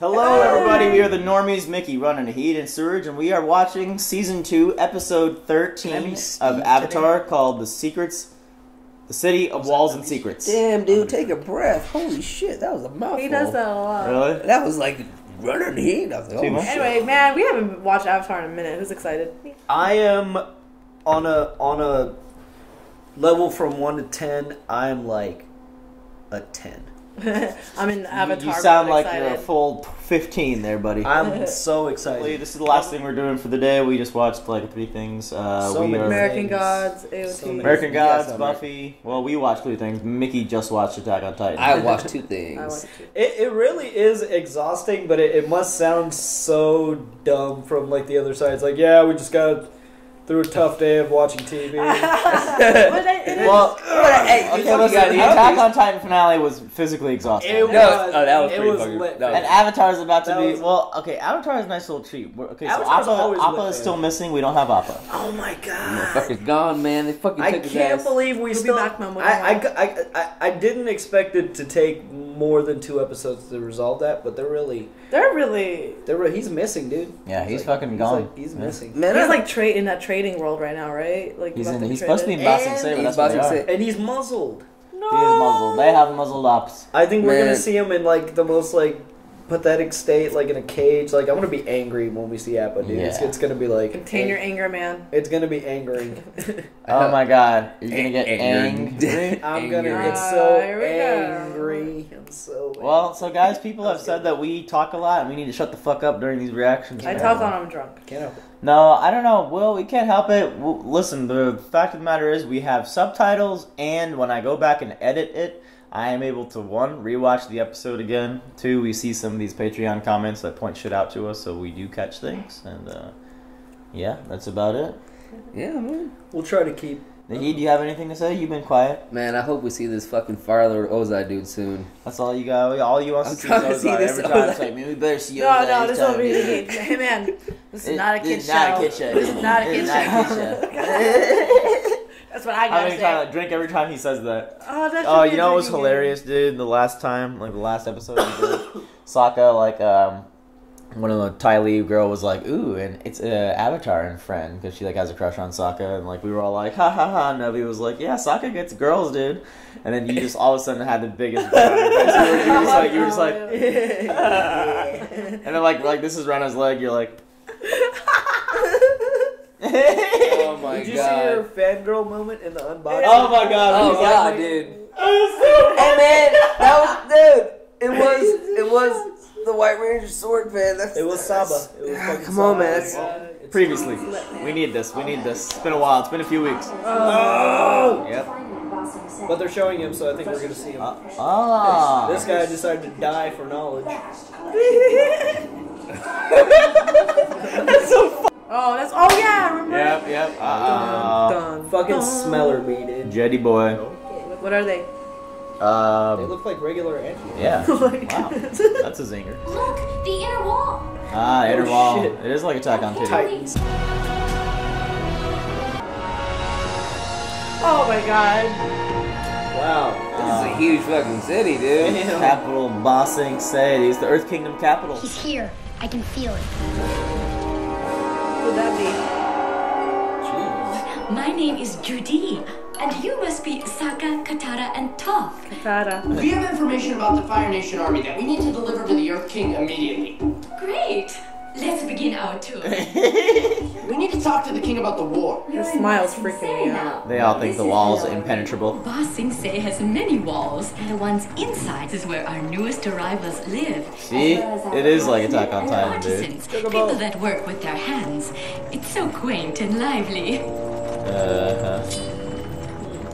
Hello, everybody. We are the Normies, Mickey, running a Heat and Surge, and we are watching season two, episode thirteen of Avatar, called "The Secrets, the City of Walls and Secrets." Damn, dude, take a breath. Holy shit, that was a mouthful. He does that a lot. Really? That was like running heat. I was like, Too oh shit. Anyway, man, we haven't watched Avatar in a minute. Who's excited? I am on a on a level from one to ten. I am like a ten. I'm in Avatar. You sound like excited. you're a full fifteen there, buddy. I'm so Lee, excited. This is the last thing we're doing for the day. We just watched like three things. Uh, So we many are American things. Gods, AOT. So American Yes, Gods, I'm Buffy. Well, we watched three things. Mickey just watched Attack on Titan. I watched two things. watched it. It, it really is exhausting, but it, it must sound so dumb from like the other side. It's like, yeah, we just got through a tough day of watching TV. Well, hey, okay, you listen, the the Attack on Titan finale was physically exhausting. It No, was, oh, that was it pretty was lit. that And Avatar is about to That be was- well. Okay, Avatar is a nice little treat. We're- Okay, so Avatar's Appa, always Appa lit, is man. still missing. We don't have Appa. oh my god! Motherfucker's gone, man. They fucking I took his can't ass. believe we He'll be still. back, Mom, when I, I, I'm I, I, I didn't expect it to take more than two episodes to resolve that, but they're really, they're really. they're re- he's missing, dude. Yeah, he's like- fucking gone. like- he's missing, Man, He's like tra- that that trading world right now, right? Like He's in. He's supposed to be in traded. Ba Sing And but he's that's what Ba they are. And he's muzzled. No. He is muzzled. They have muzzled ops. I think we're Man. gonna see him in like the most like pathetic state, like in a cage. Like I'm gonna be angry when we see Appa, dude. It's, Yeah. it's gonna be like Contain your anger, man. It's gonna be angering. Oh my god, you're gonna get Angry. angry. I'm gonna Angry. get so Ah, here we go. angry. I'm so Well, so guys, people have said that we talk a lot and we need to shut the fuck up during these reactions. I man. talk on I'm drunk. Can't help it. No, I don't know. Well, we can't help it. W listen, the fact of the matter is, we have subtitles, and when I go back and edit it, I am able to one rewatch the episode again. Two, we see some of these Patreon comments that point shit out to us, so we do catch things. And uh, yeah, that's about it. Yeah, man. We'll try to keep. Nahid, do you have anything to say? You've been quiet. Man, I hope we see this fucking Fire Lord Ozai dude soon. That's all you got. All you want to I'm see trying to see this Every time it's Ozai. like, man, we better see No, Ozai no, this this time, will be dude." the Hey, man, this is It- not a kid it's show. not a kid show. This is not a kid It's show. That's what I gotta gonna say. try drink every time he says that. Oh, that Oh, should you know what was drinking hilarious, dude? The last time, like the last episode, we did, Sokka, like, um, one of the Ty Lee girl was like, "Ooh," and it's uh, Avatar and friend because she like has a crush on Sokka, and like we were all like, "Ha ha ha!" And Navi was like, "Yeah, Sokka gets girls, dude." And then you just all of a sudden had the biggest. grin on your face. You were, you were just like, you were just like, and then like like this is Rena's leg. You're like, Oh my Did you god. see your fangirl moment in the unboxing? oh my god! Oh we- god, dude. Oh, Hey man, that was dude. It was it was the White Ranger sword fan. That's, It was Saba. It was fucking Come on, Saba. man. It's- it's- Previously, we need this. We need this. It's been a while. It's been a few weeks. Oh! Yep. But they're showing him, so I think we're gonna see him. Uh, ah. This guy decided to die for knowledge. Oh, that's oh yeah, I remember. Yep, yep. Uh, Dun, Fucking dun. smeller me, dude. Jetty boy. What are they? They Um, look like regular ants. yeah. Oh my Wow. That's a zinger. Look, the inner wall. Ah, inner Oh, wall. shit. It is like Attack on Titan. Titans. Oh my god. Wow. This is a huge fucking city, dude. Capital Bossing City. It's the Earth Kingdom capital. He's here. I can feel it. Who would that be? Jeez. My name is Joo Dee, and you must be Sokka, Katara, and Toph. Katara. We have information about the Fire Nation army that we need to deliver to the Earth King immediately. Great! Let's begin our tour. We need to talk to the king about the war. Your smile's freaking me out. They all think the wall's impenetrable. Ba Sing Se has many walls, and the ones inside is where our newest arrivals live. See? It is like Attack on Titan, dude. Artisans, people that work with their hands. It's so quaint and lively. Uh-huh.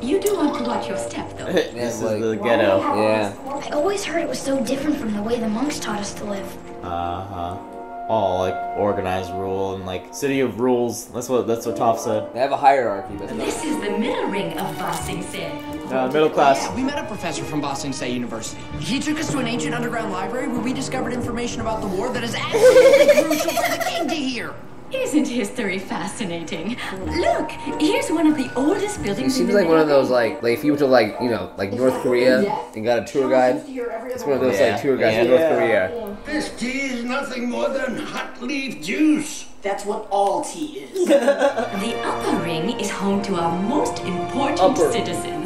You do want to watch your step, though. this is like- the ghetto. Yeah. I always heard it was so different from the way the monks taught us to live. Uh-huh. All like organized rule and like city of rules. That's what that's what Toph said. They have a hierarchy. That's This is the middle ring of Ba Sing Se. Uh, middle class. Yeah, we met a professor from Ba Sing Se University. He took us to an ancient underground library where we discovered information about the war that is absolutely crucial for the king to hear. Isn't history fascinating? Look, here's one of the oldest He buildings seems in the like one of those like like if you went to like you know like North Korea and got a tour guide. It's one of those Yeah. like tour guides Yeah. in North Korea. This tea is nothing more than hot leaf juice. That's what all tea is. The upper ring is home to our most important Upper. citizens.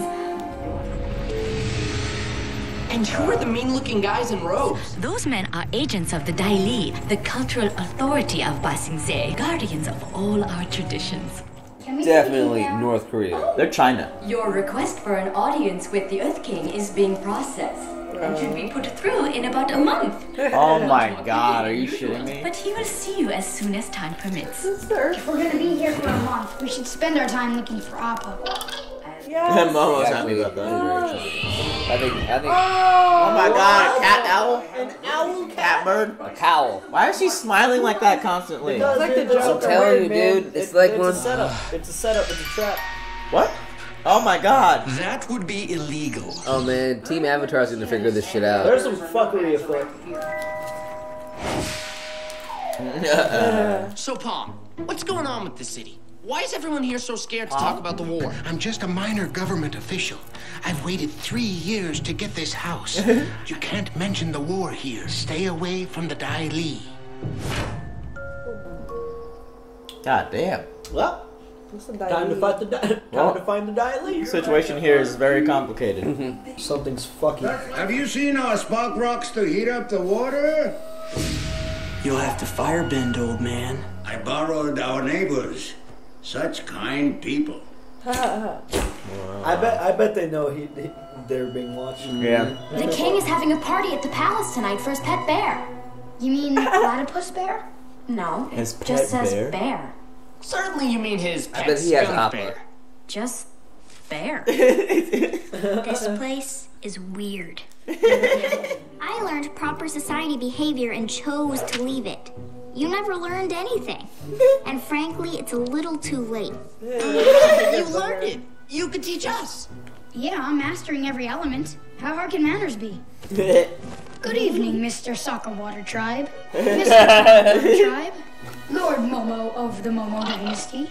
And who are the mean-looking guys in robes? Those men are agents of the Dai Li, the cultural authority of Ba Sing Se, guardians of all our traditions. Can we see Definitely? North Korea. They're China. Your request for an audience with the Earth King is being processed and should be put through in about a month. Oh my god, are you shitting me? But he will see you as soon as time permits. If we're gonna be here for a month, we should spend our time looking for Appa. Yes. Momo's Yeah, happy about that. I think I think Oh, oh my god, A cat owl? An owl Cat bird? a cowl. Why is she smiling like that constantly? It's like the Dude, Joker. I'm telling you, dude, it's It- like it's one- a setup. It's a setup. It's a trap. What? Oh my god. That would be illegal. Oh man, Team Avatar's gonna figure this shit out. There's some fuckery afoot. So, Palm, what's going on with the city? Why is everyone here so scared to talk about the war? I'm just a minor government official. I've waited three years to get this house. you can't mention the war here. Stay away from the Dai Li. God damn. Well, time to fight the di- time Well- to find the dialect. Situation here is very complicated. Mm-hmm. Something's fucking. Have you seen our spark rocks to heat up the water? You'll have to firebend, old man. I borrowed our neighbors. Such kind people. I bet. I bet they know he, he they're being watched. Yeah. Mm-hmm. The king is having a party at the palace tonight for his pet bear. You mean platypus bear? No, His pet just says bear? bear. Certainly you mean his pet I bet he has skunk Appa. bear. Just bear. This place is weird. I learned proper society behavior and chose to leave it. You never learned anything. And frankly, it's a little too late. You learned it. You could teach us. Yeah, I'm mastering every element. How hard can manners be? Good evening, Mr. Sokka Water Tribe. Mr. Sokka Water Tribe. Lord Momo of the Momo Dynasty.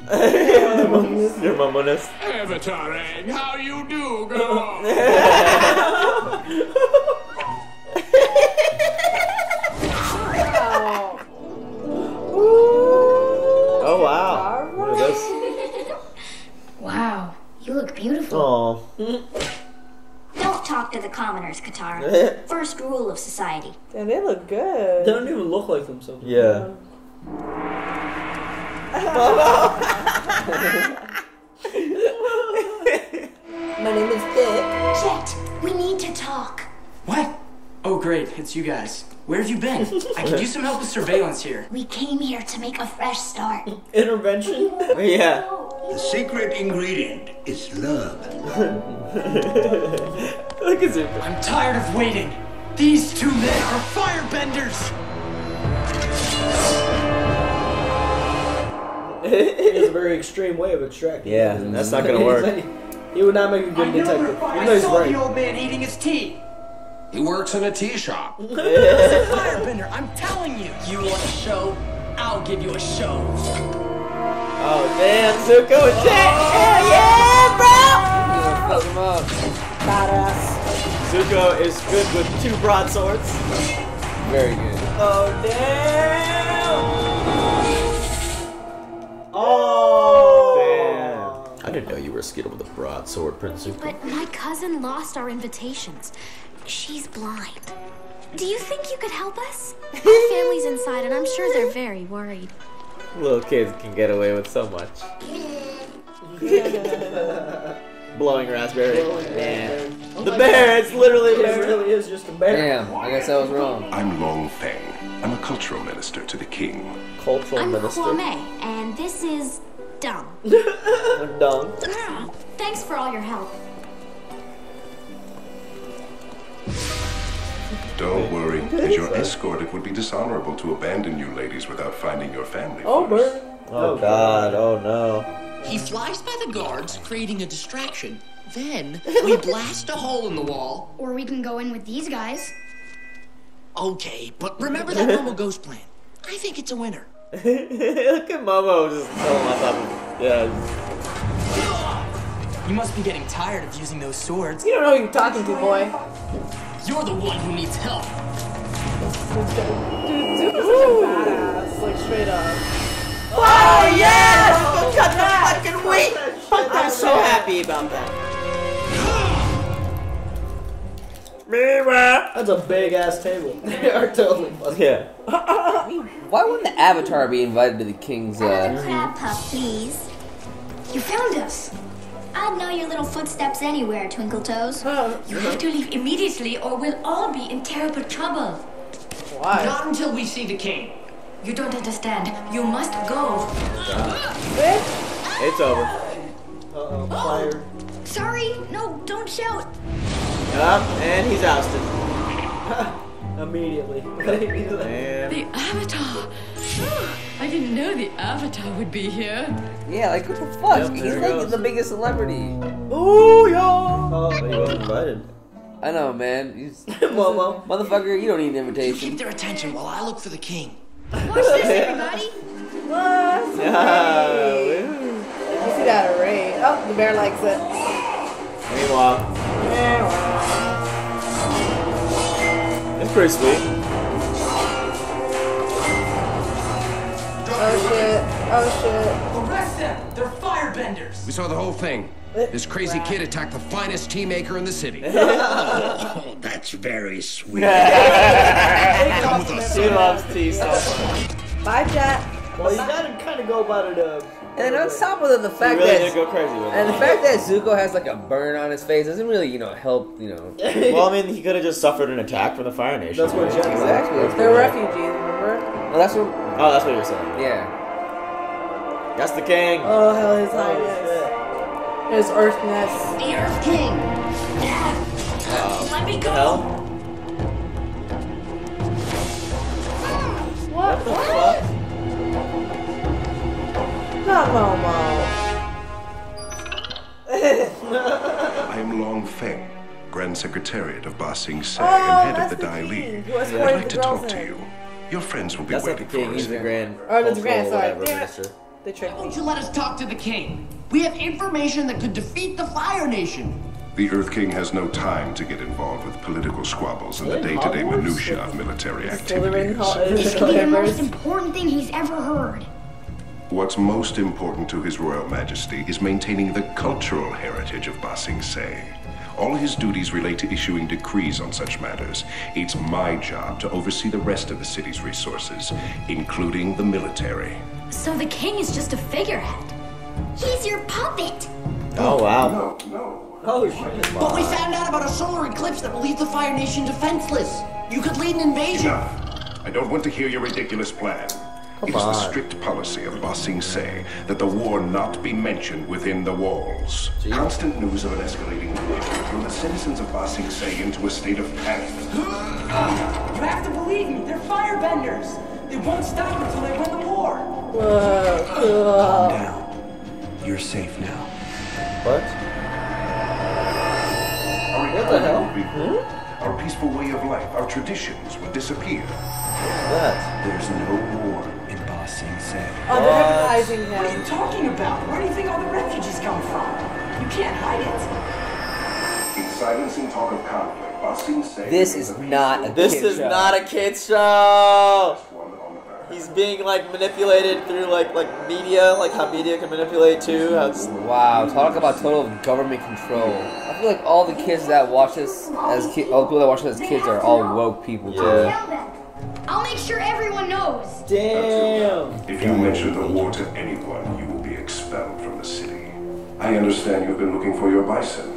Your momoness. Avatar egg, how you do, girl? Commoners, Katara. First rule of society. And they look good. They good. don't even look like themselves. Yeah. My name is Dick. Jet, we need to talk. What? Oh, great. It's you guys. Where have you been? I could use some help with surveillance here. We came here to make a fresh start. Intervention. Yeah. The secret ingredient is love. Look at it. I'm tired of waiting. These two men are firebenders. it's a very extreme way of extracting. Yeah, that's not gonna work. he would not make a good know detective. you're fine. Even though I saw right. the old man eating his tea. He works in a tea shop. He's a Firebender, I'm telling you. You want a show? I'll give you a show. Oh damn, Zuko and Jet! Hell yeah, bro! Fuck him up. Badass. Zuko is good with two broadswords. Very good. Oh damn! Oh damn! I didn't know you were skilled with a broadsword, Prince Zuko. But my cousin lost our invitations. She's blind. Do you think you could help us? Our family's inside, and I'm sure they're very worried. Little kids can get away with so much. Blowing raspberry. Man. The bear, it's literally a It really is just a bear. Damn, I guess I was wrong. I'm Long Feng. I'm a cultural minister to the king. Cultural I'm minister. Kwame, and this is Dung. I'm done. Thanks for all your help. Don't worry. As your escort, it would be dishonorable to abandon you ladies without finding your family Oh, first. Burn. Oh god, oh no. He flies by the guards, creating a distraction. Then we blast a hole in the wall. Or we can go in with these guys. Okay, but remember that normal ghost plan. I think it's a winner. Look at Momo just chilling on top Yeah. You must be getting tired of using those swords. You don't know who you're talking to, boy. You're the one who needs help. Dude, Zuko's such a badass. Like, straight up. Oh yes! Cut the fucking weight! I'm so happy about that. That's a big ass table. they are totally busted. Yeah. Why wouldn't the Avatar be invited to the king's? Another Uh, crab puff, please. You found us. I'd know your little footsteps anywhere, Twinkle Toes. You have to leave immediately or we'll all be in terrible trouble. Why? Not until we see the king. You don't understand. You must go. Bitch. It's over. Uh oh, fire. Sorry, no, don't shout. Up, and he's ousted. Immediately. The Avatar. I didn't know the Avatar would be here. yeah, like what the fuck? Yep, He's there like goes. the biggest celebrity. Ooh, yo! but he wasn't invited. I know, man. He's, Momo. motherfucker, you don't need an invitation. Keep invitation. their attention while I look for the king. Watch this, everybody. What? Yeah, You see that array. Oh, the bear likes it. Meanwhile, it's pretty sweet. Oh shit. Oh shit. Arrest them! They're firebenders! We saw the whole thing. This crazy kid attacked the finest tea maker in the city. Oh, that's very sweet. Come with us. He loves tea so much. Bye, Jet. Well, you gotta kind of go about it. Uh, And on top of the He fact really that did go crazy with and the fact that Zuko has like a burn on his face doesn't really, you know, help. You know, Well, I mean, he could have just suffered an attack from the Fire Nation. That's what right? Jet said. exactly. They're refugees, remember? Well, that's what. Oh, that's what you're saying. Yeah. That's the king. Oh, hell, his oh, highness. Shit. His earthness. The Earth King. Uh, Let me go. Hell? What? What? Not Momo. I am Long Feng, Grand Secretariat of Ba Sing Se Oh, and head of the the Dai Li. king I'd like to girls talk to you. Your friends will be That's not the waiting king. for He's the grand. Oh, that's the grand, cultural sorry. whatever Damn it. minister. They tricked me. Won't you let us talk to the king? We have information that could defeat the Fire Nation. The Earth King has no time to get involved with political squabbles and the day-to-day Hogwarts? minutia of military Slytherin activities. This could be the most important thing he's ever heard. What's most important to His Royal Majesty is maintaining the cultural heritage of Ba Sing Se. All his duties relate to issuing decrees on such matters. It's my job to oversee the rest of the city's resources, including the military. So the king is just a figurehead. He's your puppet. Oh wow. No, no. Oh shit. But we found out about a solar eclipse that will leave the Fire Nation defenseless. You could lead an invasion. Enough. I don't want to hear your ridiculous plan. Oh, it is the on. strict policy of Ba Sing Se that the war not be mentioned within the walls. Constant news of an escalating war threw the citizens of Ba Sing Se into a state of panic. Ah, you have to believe me, they're firebenders! They won't stop until they win the war! Whoa, cool. Down. You're safe now. What? Our What the hell? economy be ruined. Our peaceful way of life, our traditions would disappear. That. There's no war in Ba Sing Se. Oh, they're hypnotizing What are you talking about? Where do you think all the refugees come from? You can't hide it. In silencing talk of conflict, Ba Sing Se This remains is the not a peaceful This is not a kids show. One on earth. He's being like manipulated through like like media, like how media can manipulate too. How it's, Wow, talk about total government control. I feel like all the kids that watch this as ki- all the people that watch this as kids are all woke people too. Yeah. Tell them. I'll make sure everyone knows. Damn. If you mention the war to anyone, you will be expelled from the city. I understand you've been looking for your bison.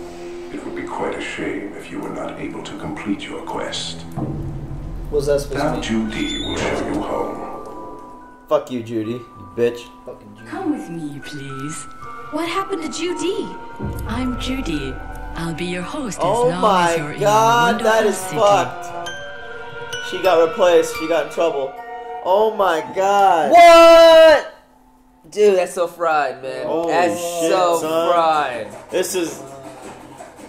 It would be quite a shame if you were not able to complete your quest. What's that supposed Now to mean? Joo Dee will show you home. Fuck you, Joo Dee, you bitch. Fucking Jew. Come with me, please. What happened to Joo Dee? I'm Joo Dee. I'll be your host as Oh long as you're my in god, your that wonderful is city. fucked. She got replaced. She got in trouble. Oh my god. What? Dude, that's so fried, man. Holy that's shit, so son. fried. This is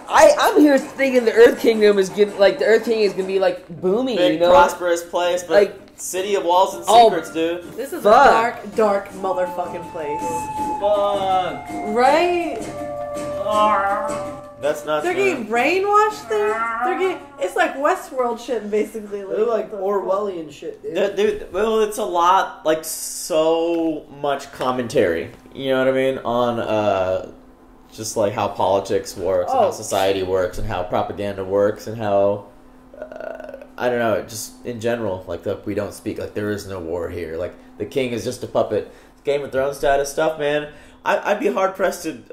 I I'm here thinking the Earth Kingdom is gonna like the Earth Kingdom is gonna be like booming, big you know, prosperous place, but like City of Walls and Oh. Secrets, dude. This is Fuck. a dark, dark motherfucking place. Fuck. Right? That's not. They're getting brainwashed there. They're getting. It's like Westworld shit, basically. They're like the- Orwellian shit, dude. Dude, dude, well, it's a lot, like so much commentary. You know what I mean on uh, just like how politics works, and Oh. how society works, and how propaganda works, and how uh, I don't know, just in general, like the, we don't speak, like there is no war here. Like the king is just a puppet. Game of Thrones status stuff, man. I, I'd be hard pressed to.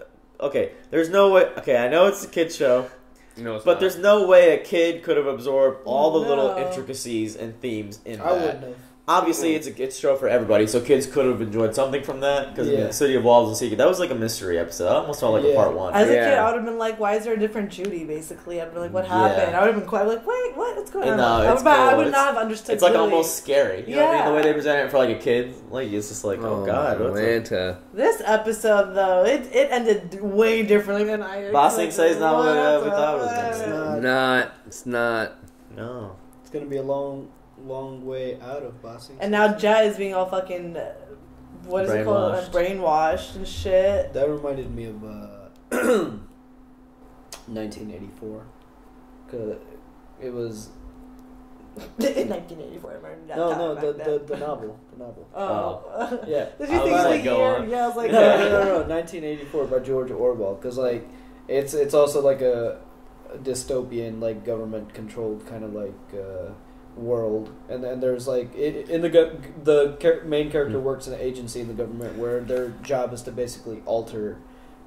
Okay, there's no way. Okay, I know it's a kid show. No, it's But not. there's no way a kid could have absorbed all the little intricacies and themes in I that. wouldn't have. Obviously, it's a kids show for everybody, so kids could have enjoyed something from that. Because Yeah. City of Walls and Secret, that was like a mystery episode. I almost felt like a part one. As a Yeah. kid, I would have been like, "Why is there a different Joo Dee?" Basically, I'd be like, "What Yeah. happened?" I would have been quite like, "Wait, what? What's going on?" No, I it's would, I cool. would It's- not have understood. it's like Lily. almost scary. You know what I mean? The way they present it for like a kid, like it's just like, oh, oh god. Atlanta. This episode, though, it it ended way differently than I. Ba Sing expected. Not what uh, I the thought it was fuck? It's not. Not. It's not. No. It's gonna be a long, long way out of bossing. And now Jet is being all fucking, uh, what is it called? Uh, Brainwashed. Brainwashed and shit. that reminded me of uh, 1984. Cause it was In 1984, I remember that no, time no, the, the the novel, the novel. Oh. Yeah. Did you I think was like, go year? on. Yeah, I was like, no, no, no, no, 1984 by George Orwell. Because like, it's it's also like a, a dystopian, like government controlled kind of like uh, world, and then there's like i in the go- the char- main character Hmm. works in an agency in the government where their job is to basically alter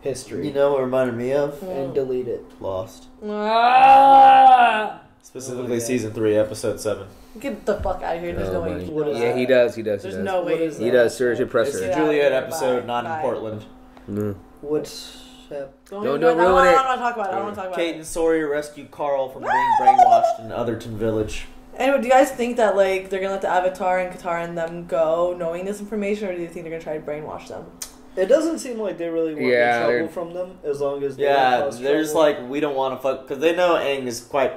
history You know what it reminded me of? and delete it. Lost. Ah! Specifically, Oh, yeah. season three, episode seven. Get the fuck out of here. There's Oh, no way you What can is Yeah, that. he does. He does. There's he does. no way What is He that? does. Seriously, It's press the Yeah, Juliet yeah, episode, bye, not bye. in Portland. No. What's hap- Don't, Don't- even- don't I ruin I don't want to talk about it. I don't want to talk about Kate it. and Sawyer rescue Karl from being brainwashed in Otherton Village. Anyway, do you guys think that like they're gonna let the Avatar and Katara and them go, knowing this information, or do you think they're gonna try to brainwash them? It doesn't seem like they really want Yeah, trouble they're- from them as long as they Yeah, don't cause they're just like we don't want to fuck because they know Aang is quite.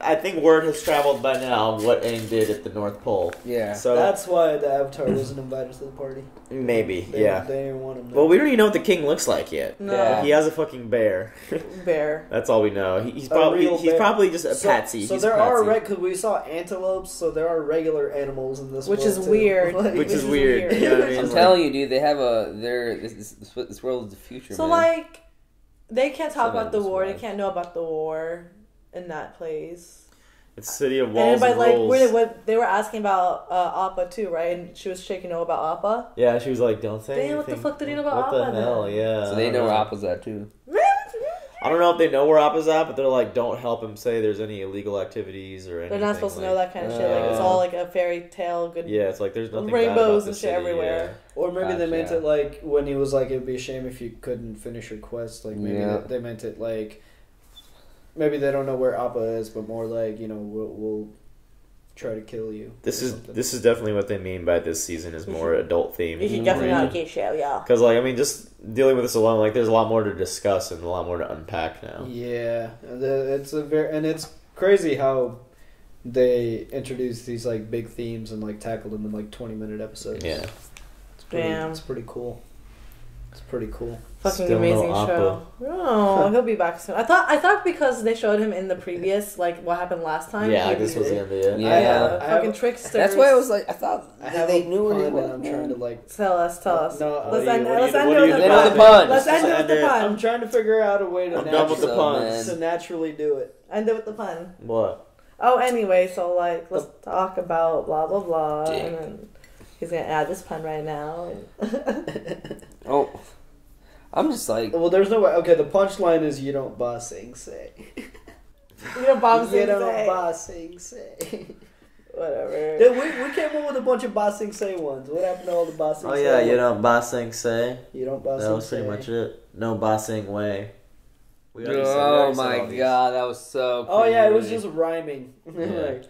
I think word has traveled by now what Aang did at the North Pole. Yeah. So That's why the Avatar wasn't invited to the party. maybe, They, yeah. They didn't want him. There. Well, we don't even know what the king looks like yet. No. Yeah. He has a fucking bear. Bear. That's all we know. He, he's A probably real he's bear. probably just a so, patsy. So He's there a are because we saw antelopes, so there are regular animals in this, Which world, is too. weird. Like- which Which is is weird. weird. You know what I mean? I'm It's telling you, dude. They have a. They're this this, this, this world is the future. So man. like, they can't talk Something about the this war. They can't know about the war in that place. it's City of And Walls everybody and like, Rolls. where, what they were asking about uh, Appa too, right? And she was shaking know about Appa. Yeah, she was like, "Don't say Damn, what the fuck did he know about What the Appa hell? then? Yeah. So they don't know where Appa's at too. I don't know if they know where Appa's at, but they're like, don't help him say there's any illegal activities or anything. They're not supposed to know that kind of shit. Like it's Uh, all like a fairy tale. Good. Yeah, it's like there's nothing Rainbows bad about the and shit city, everywhere. Or maybe they Gotcha. meant it like when he was like, it'd be a shame if you couldn't finish your quest. Like maybe Yeah. they, they meant it like, maybe they don't know where Appa is, but more like you know we'll, we'll try to kill you. This is something. this is definitely what they mean by this season is more adult themed. You can definitely not get show, Yeah. Because like I mean, just dealing with this alone, like there's a lot more to discuss and a lot more to unpack now. Yeah, and it's a very and it's crazy how they introduce these like big themes and like tackle them in like twenty minute episodes. Yeah. it's pretty, Damn. it's pretty cool. It's pretty cool. Fucking Still amazing Appa. show. Oh, he'll be back soon. I thought I thought because they showed him in the previous, like what happened last time. Yeah, he- this was the end of it. Yeah. Yeah, I have- fucking tricksters. That's why I was like, I thought I have they knew where he and was. I'm trying to like. Tell us, tell us. No, what let's you- end, let's you- end what it with you a do? pun. End the pun. Let's end it with the pun. I'm trying to figure out a way to I'm done with the naturally, puns. to naturally do it. End it with the pun. What? Oh, anyway, so like let's talk about blah blah blah, and then he's gonna add this pun right now. Oh, I'm just like, Well, there's no way. Okay, the punchline is you don't boss sing say. you know, Bob you Sing don't say. boss sing say. Whatever. Dude, we, we came up with a bunch of boss sing say ones. What happened to all the boss sing Oh say yeah, you don't bossing say. You don't boss That sing was pretty say. much it. No bossing way. We already said- we oh said my all these. god, that was so. Oh yeah, it was cringy. just rhyming. Like,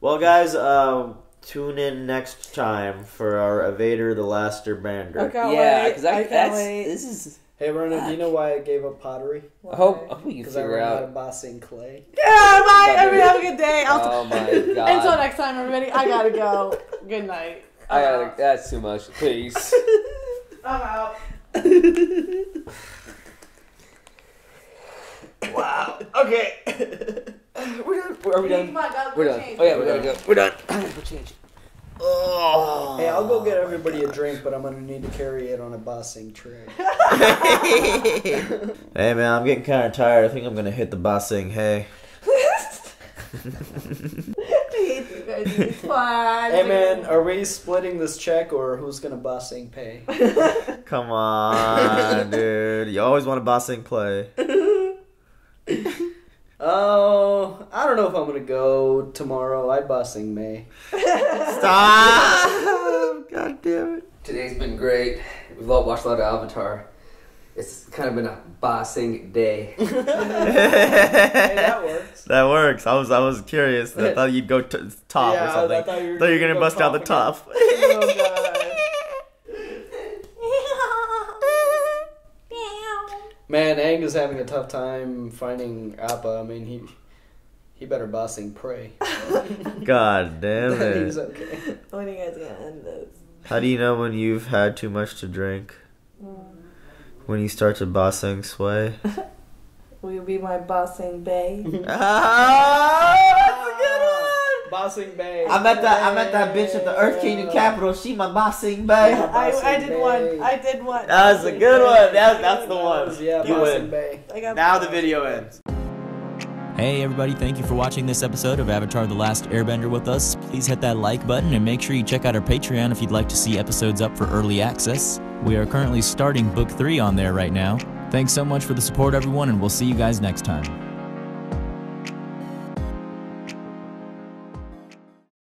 Well, guys, um, tune in next time for our Evader the Laster Airbender. I can't yeah, wait. because I I, can't that's wait. this is Hey, Ronan, do you know why I gave up pottery? I hope, I hope you can Because I figure ran out out. of bossing clay. Yeah, bye. Everybody have a good day. I'll Oh my god. Until next time, everybody. I gotta go. Good night. I gotta. That's too much. Please. I'm out. Wow. Okay. We're done. Are we done? Come on, guys, We're go done. Oh yeah, we gotta go. We're done. Oh. Hey, I'll go get everybody a drink, but I'm gonna need to carry it on a busing tray. Hey man, I'm getting kind of tired. I think I'm gonna hit the busing. Hey. I hate you guys. It's fine. Hey man, are we splitting this check or who's gonna bossing pay? Come on, dude. You always want a bossing play. Oh, I don't know if I'm gonna go tomorrow. I busing May. Stop! God damn it. Today's been great. We've all watched a lot of Avatar. It's kind of been a bossing day. Hey, that works. That works. I was I was curious. I thought you'd go t- top Yeah, or something. thought you were thought you were gonna gonna go bust out the top top. Oh god. Man, Aang is having a tough time finding Appa. I mean, he he better bossing pray. God damn that he's it. okay. When are you guys gonna end this? How do you know when you've had too much to drink? When you start to bossing sway? Will you be my bossing bay? Bossing Bay. I met that I met that bitch at the Earth Kingdom capital. She my bossing bay. I, I did one. I did one. That was a good one. That, that's the one. Yeah, you Bossing win. Bay. Now the video ends. Hey everybody, thank you for watching this episode of Avatar The Last Airbender with us. Please hit that like button and make sure you check out our Patreon if you'd like to see episodes up for early access. We are currently starting book 3 on there right now. Thanks so much for the support everyone and we'll see you guys next time.